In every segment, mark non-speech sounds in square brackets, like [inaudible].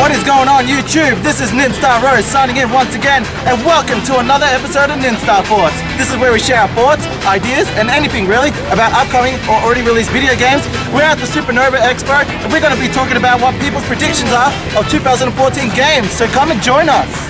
What is going on YouTube? This is Ninstar Rose signing in once again and welcome to another episode of Ninstar Thoughts. This is where we share our thoughts, ideas and anything really about upcoming or already released video games. We're at the Supanova Expo and we're going to be talking about what people's predictions are of 2014 games. So come and join us.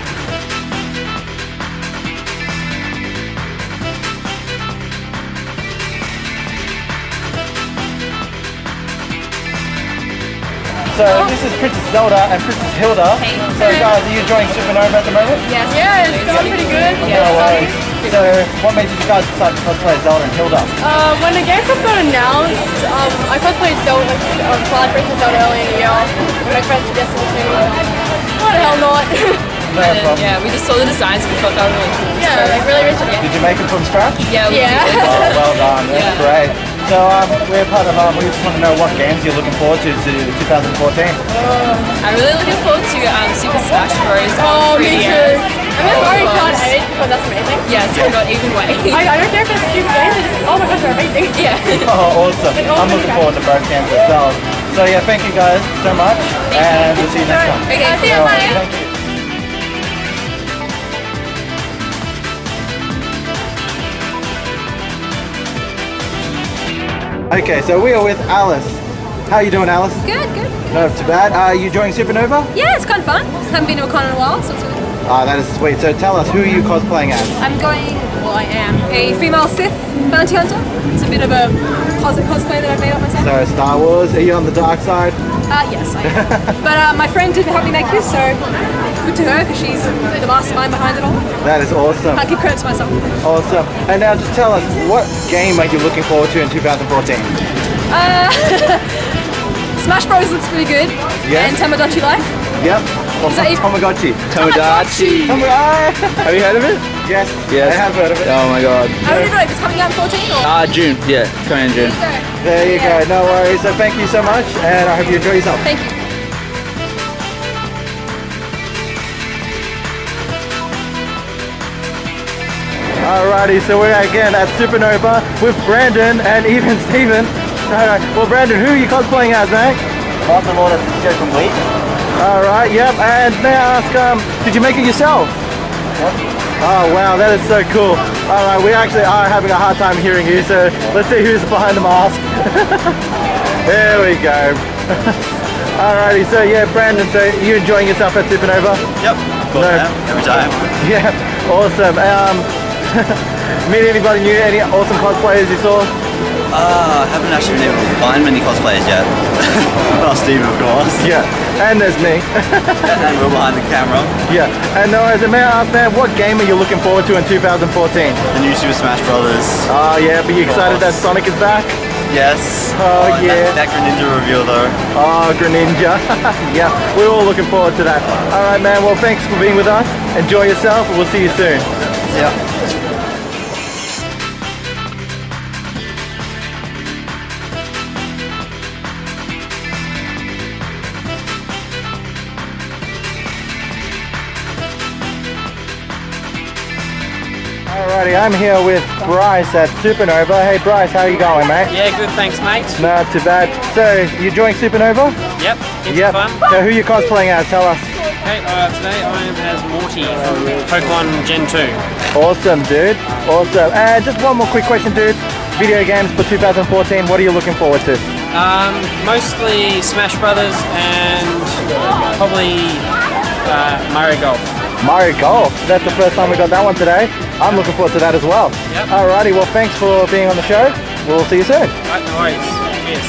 So this is Princess Zelda and Princess Hilda. So guys, are you enjoying Supanova at the moment? Yes. Yeah, it's going pretty good. No worries. So what made you guys decide to cosplay Zelda and Hilda? Uh, when the game first got announced, um, I cosplayed Zelda, um, Twilight Princess Zelda early in the year. When my friends suggested it to me, why the hell not? [laughs] No And then, problem. yeah, we just saw the designs and we thought that was really cool. yeah, like really original. Did you make them from scratch? Yeah, we Yeah. did. Oh, well done. That's Yeah. great. So um, we're part of um, we just want to know what games you're looking forward to to 2014. I'm really looking forward to um, Super Smash Bros. Oh, on me 3DS. too. I'm really sorry you can't because that's amazing. Yeah, so not even way. [laughs] I, I don't care if it's stupid games, it's just, oh my gosh, they're amazing. [laughs] yeah. [laughs] Oh, awesome. I'm looking forward to both games themselves. So yeah, thank you guys so much, and we'll see you next time. Okay, see you, All bye. Okay, so we are with Alice. How are you doing, Alice? Good, good. Not too bad. Are you enjoying Supanova? Yeah, it's kind of fun. Haven't been to a con in a while, so it's good. Ah, that is sweet. So tell us, who are you cosplaying as? I'm going, well, I am a female Sith bounty hunter. It's a bit of a closet cosplay that I've made up myself. So Star Wars, are you on the dark side? Uh, yes, I am. [laughs] but uh, my friend didn't help me make this, so good to her because she's the mastermind behind it all. That is awesome. I Can't give credit to myself. Awesome. And now just tell us, what game are you looking forward to in 2014? Uh, [laughs] Smash Bros looks pretty good. Yes. And Tamagotchi Life. Yep. Well, Is that even- Tamagotchi. Tomodachi. Tamagotchi. Have you heard of it? Yes. Yes. I have heard of it. Oh my god. I don't know if it's coming out in 14 or. Ah, June. Yeah, it's coming in June. There you go. No worries. So thank you so much, and I hope you enjoy yourself. Thank you. Alrighty, so we're again at Supanova with Brandon and even [laughs] Steven. Alright, well Brandon, who are you cosplaying as, mate? Master Lord of Cisco Complete. Alright, yep, and may I ask, um, did you make it yourself? Oh wow, that is so cool. Alright, we actually are having a hard time hearing you, so let's see who's behind the mask. [laughs] there we go. [laughs] Alrighty, so yeah, Brandon, so you enjoying yourself at Supanova? Yep. Of course No. I am. Every time. Yeah, awesome. Um, [laughs] meet anybody new? Any awesome cosplayers you saw? Uh, I haven't actually been able to find many cosplayers yet. [laughs] well, Steven, of course. Yeah, and there's me. [laughs] and we're behind the camera. yeah, and no as a may I ask, man, what game are you looking forward to in 2014? The new Super Smash Brothers. Oh yeah, but you excited that Sonic is back? Yes. Oh, oh yeah. That, that Greninja reveal though. Oh, Greninja. yeah, we're all looking forward to that. All right, man. Well, thanks for being with us. Enjoy yourself, and we'll see you soon. Yeah. Alrighty, I'm here with Bryce at Supanova. Hey, Bryce, how you going, mate? Yeah, good, thanks, mate. Not too bad. So, you enjoying Supanova? Yep, it's Yep. fun. So, who you cosplaying as? Tell us. Okay, uh, today I am as Morty from Pokemon Gen 2. Awesome, dude. Awesome. And just one more quick question, dude. Video games for 2014. What are you looking forward to? Um, mostly Smash Brothers and probably uh, Mario Golf. Mario Golf. That's the first time we got that one today. I'm looking forward to that as well. Yep. Alrighty. Well, thanks for being on the show. We'll see you soon. Right, no worries. Cheers.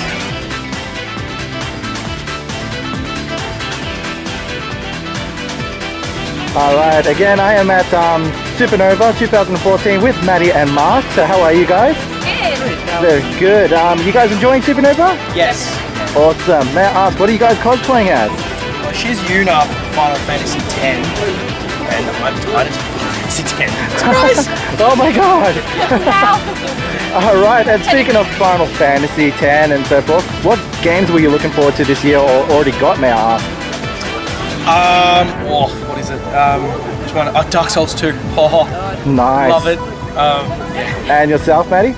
Alright. Again, I am at um, Supanova 2014 with Maddie and Mark. So, how are you guys? Good. Very good. Um, you guys enjoying Supanova? Yes. Awesome. May I ask, what are you guys cosplaying as? Well, she's Yuna from Final Fantasy X. And I'm Tidus from Final Fantasy X. oh my god! [laughs] Alright, and speaking of Final Fantasy X and so forth, what games were you looking forward to this year or already got, may I ask? Um, oh, what is it? Um, which one? Oh, Dark Souls 2. Oh, [laughs] Nice. love it. Um, yeah. And yourself, Maddie?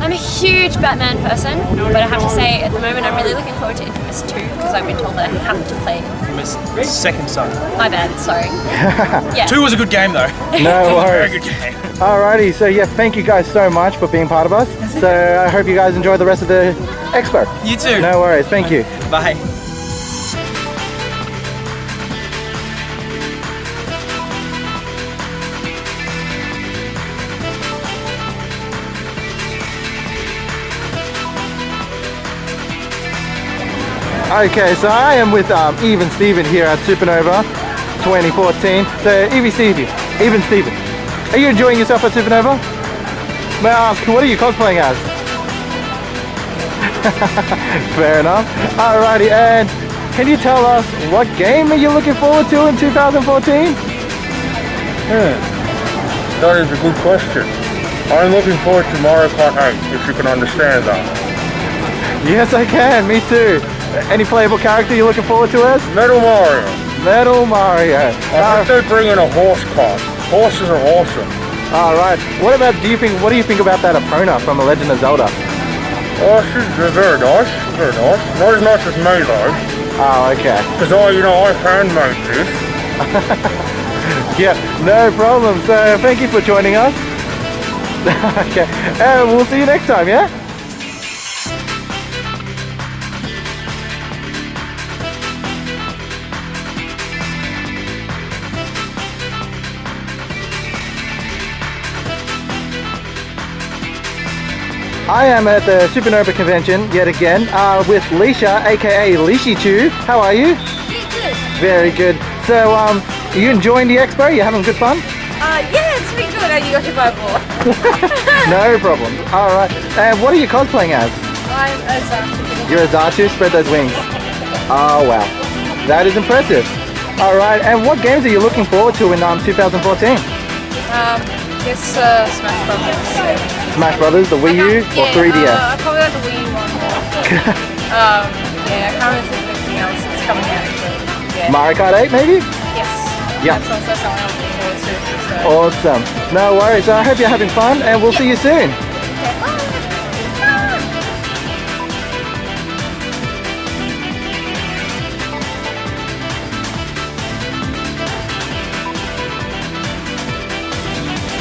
I'm a huge Batman person, but I have to say at the moment I'm really looking forward to Infamous 2 because I've been told that I have to play it. Miss second son. My bad, sorry. [laughs] Yeah. Two was a good game though. No [laughs] Very worries. good game. Alrighty, so yeah, thank you guys so much for being part of us. So I hope you guys enjoy the rest of the expo. You too. No worries, thank you. Bye. Okay, so I am with um, Even Steven here at Supanova 2014. So, Evie Stevie, Even Steven, are you enjoying yourself at Supanova? May I ask, what are you cosplaying as? [laughs] Fair enough. Alrighty, and can you tell us what game are you looking forward to in 2014? Hmm. That is a good question. I'm looking forward to Mario Kart 8, if you can understand that. Yes, I can. Me too. Any playable character you're looking forward to as? Metal Mario. Metal Mario. I uh, think they bring in a horse cart. Horses are awesome. All right. What about? Do you think? What do you think about that Epona from The Legend of Zelda? Oh, she's very nice. Very nice. Not as nice as me though. Oh, okay. Because I, you know, I handmade this. [laughs] Yeah, no problem. So thank you for joining us. [laughs] okay, and we'll see you next time. Yeah. I am at the Supanova convention yet again uh, with Leisha, aka Leishi Chu. How are you? Very good. So, um, are you enjoying the expo? You having good fun? Uh, yeah, it's been good. I got to buy more. No problem. All right. And what are you cosplaying as? I'm a Xatu. You're a Xatu. Spread those wings. [laughs] Oh wow, that is impressive. All right. And what games are you looking forward to in um 2014? Um, guess uh, Smash Brothers. Smash Brothers, the Wii U, or 3DS? Uh, I probably the Wii U one [laughs] um, yeah, I can't think anything else coming out. Yeah. Mario Kart 8, maybe? yes. Yeah. That's also something I'm looking forward to. So. Awesome. No worries. I hope you're having fun, and we'll see you soon.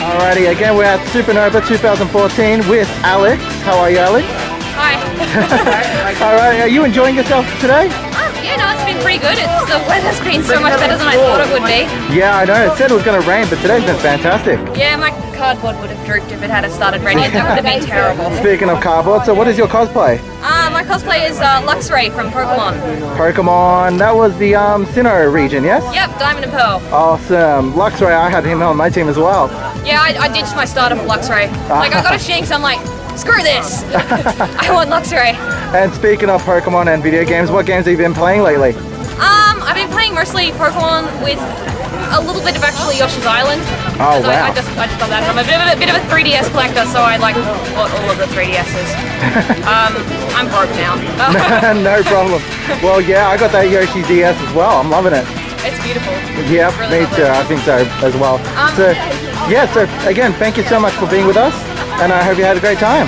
Alrighty, again we're at Supanova 2014 with Alex. How are you, Alex? Hi. [laughs] Alright, are you enjoying yourself today? Um, yeah, no, it's been pretty good. It's the weather's been so much better than I thought it would be. Yeah, I know. It said it was going to rain, but today's been fantastic. Yeah, my cardboard would have drooped if it had started raining. That would have been terrible. [laughs] Speaking of cardboard, so what is your cosplay? Uh, my cosplay is uh, Luxray from Pokemon. Pokemon. That was the um, Sinnoh region, yes? Yep, Diamond and Pearl. Awesome. Luxray, I had him on my team as well. Yeah, I, I ditched my starter for Luxray. Like, I got a [laughs] Shinx, I'm like, screw this. [laughs] I want Luxray. And speaking of Pokemon and video games, what games have you been playing lately? Um, I've been playing mostly Pokemon with a little bit of actually Yoshi's Island. Oh, 'Cause I, I wow. just, I just love that. I'm a bit of a, bit of a 3DS collector, so I like bought all of the 3DSs. [laughs] um, I'm broke now. [laughs] no problem. Well, yeah, I got that Yoshi DS as well. I'm loving it. it's beautiful. Yep, Really me lovely. too. I think so as well. Um, so, yeah, so again, thank you so much for being with us, and I hope you had a great time.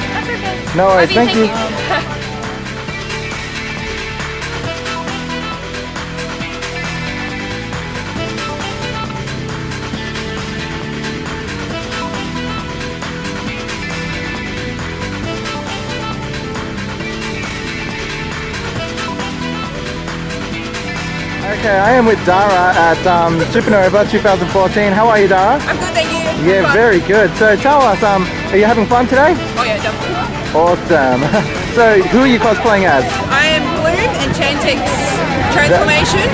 No worries, you, thank you. [laughs] Okay, I am with Dara at um, Supanova 2014. How are you, Dara? I'm good, thank you. Yeah, very good. So tell us, um, are you having fun today? Oh yeah, definitely. Awesome. [laughs] so who are you cosplaying as? I am Bloom Enchantix transformation.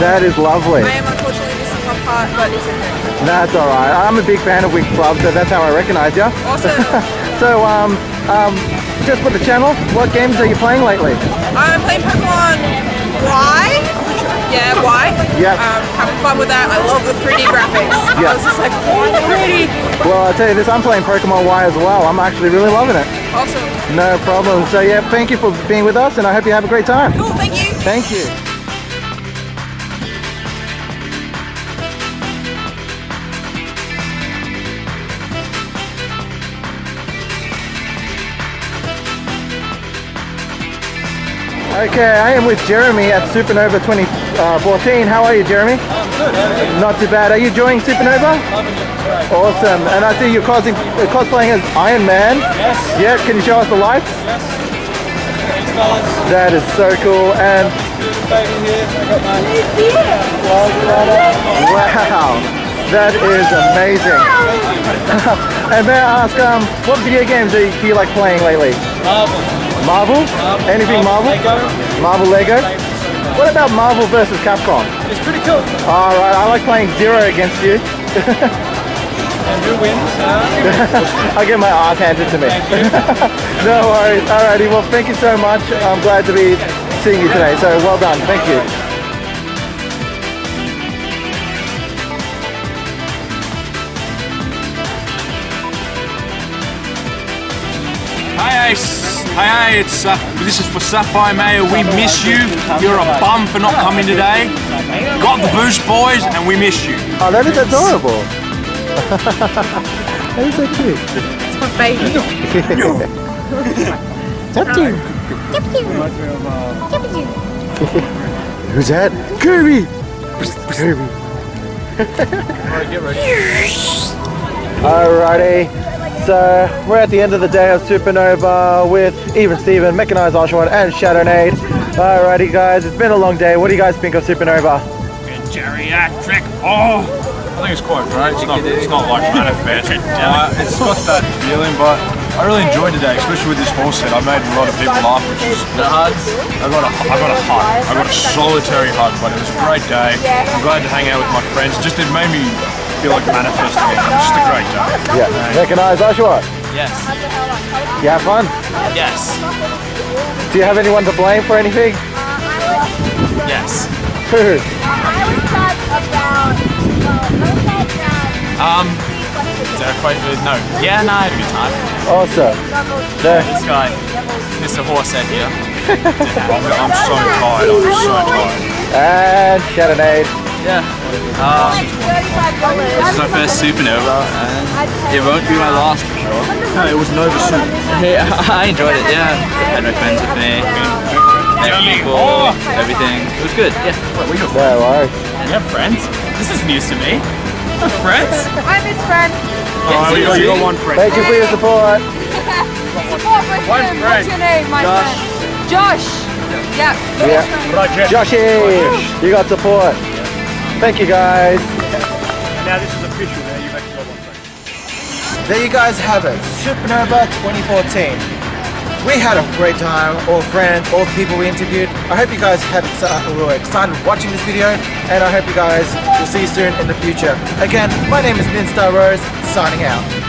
That is lovely. I am unfortunately missing my part, but it's okay. That's all right. I'm a big fan of Winx Club, so that's how I recognize you. Awesome. [laughs] So, um, um, just for the channel, what games are you playing lately? I'm playing Pokemon Y. Yeah, why? Yeah. Um, having fun with that. I love the 3D graphics. Yeah. I was just like, oh, pretty. Well, I'll tell you this, I'm playing Pokemon Y as well. I'm actually really loving it. Awesome. No problem. So, yeah, thank you for being with us, and I hope you have a great time. Cool, thank you. Thank you. Okay, I am with Jeremy at Supanova 2014. How are you, Jeremy? Good. Not too bad. Are you enjoying Supanova? Awesome. And I see you're cosing, uh, cosplaying as Iron Man. Yes. Yeah, can you show us the lights? Yes. Thanks, fellas. That is so cool. And Baby here. I got my wow, that is amazing. [laughs] and may I ask, um, what video games do you, do you like playing lately? Marvel. Marvel? Anything Marvel? Lego. Marvel Lego? What about Marvel versus Capcom? It's pretty cool. Alright, I like playing Zero against you. [laughs] And who wins? Uh, [laughs] I get my ass handed to me. [laughs] no worries. Alrighty, well thank you so much. I'm glad to be seeing you today. So well done. Thank you. Hey, hey, s- hey, hey, it's uh, this is for Sapphire Mayor. We miss you. You're a bum for not coming today. Got the boost, boys, and we miss you. Oh, that is adorable. [laughs] that is so cute. It's my baby. [laughs] Who's that? Kirby! Kirby. Alrighty, so we're at the end of the day of Supanova with Even Steven, Mechanized Oshawott, and Shadownade. Alrighty guys, it's been a long day. What do you guys think of Supanova? Geriatric. Oh, I think it's quite great. It's not, it's not like manifest. Uh, [laughs] it's got that feeling, but I really enjoyed today, especially with this horse set. I made a lot of people laugh, which is The hugs. I got a I got a hug. I got a solitary hug, but it was a great day. I'm glad to hang out with my friends. Just it made me feel like manifesting again. It was just a great day. Yeah, Mechanized Oshawott. Yes. You have fun? Yes. Do you have anyone to blame for anything? Yes. Who? Um, is there a question? No. Yeah, no, I had a good time. Awesome. No. This guy, Mr. Horsehead here. I'm, [laughs] I'm so tired. I'm so tired. And Shadownade. Yeah. Um, this is my first supanova, and it won't be my last for sure. No, it was Nova Soup. Yeah, [laughs] I enjoyed it. Yeah, had my friends with me. Met people, everything. It was good. Yeah. No worries. You have friends? This is news to me. You have friends? I'm his friend. Oh, you got, you got one friend. Thank you for your support. Support for One him. friend. What's your name, my Josh. friend? Josh. Yeah. Yeah. Right, Jeff. Joshy, you got support. Thank you guys. Now this is official. Now you've actually got one. There you guys have it, Supanova 2014. We had a great time, all friends, all the people we interviewed. I hope you guys had uh, were excited watching this video, and I hope you guys will see you soon in the future. Again, my name is Ninstar Rose, signing out.